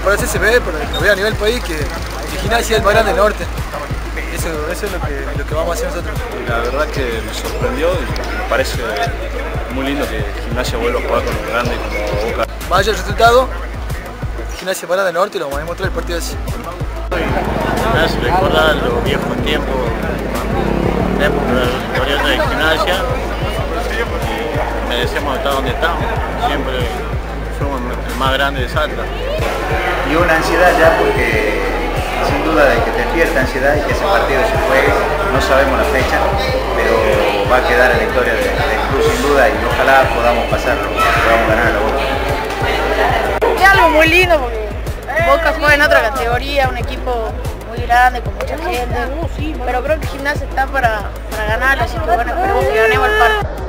para el CCB, pero lo veo a nivel país, que, que Gimnasia es el más grande del norte. Eso, eso es lo que, lo que vamos a hacer nosotros. La verdad que me sorprendió y me parece muy lindo que Gimnasia vuelva a jugar con los grandes como Boca. Más allá del resultado, Gimnasia para del norte y lo vamos a demostrar el partido hace recordar los viejos tiempos, la época de la gloriosa de Gimnasia. Y merecemos estar donde estamos. Siempre somos el más grande de Salta. Y una ansiedad ya porque sin duda de que despierta ansiedad y que ese partido se juegue, no sabemos la fecha, pero va a quedar en la historia del club sin duda y ojalá podamos pasarlo, podamos ganar a la Boca. Es algo muy lindo porque Boca juega en otra categoría, un equipo muy grande, con mucha gente, pero creo que Gimnasia está para, para ganar, así que bueno, esperemos que ganemos el partido.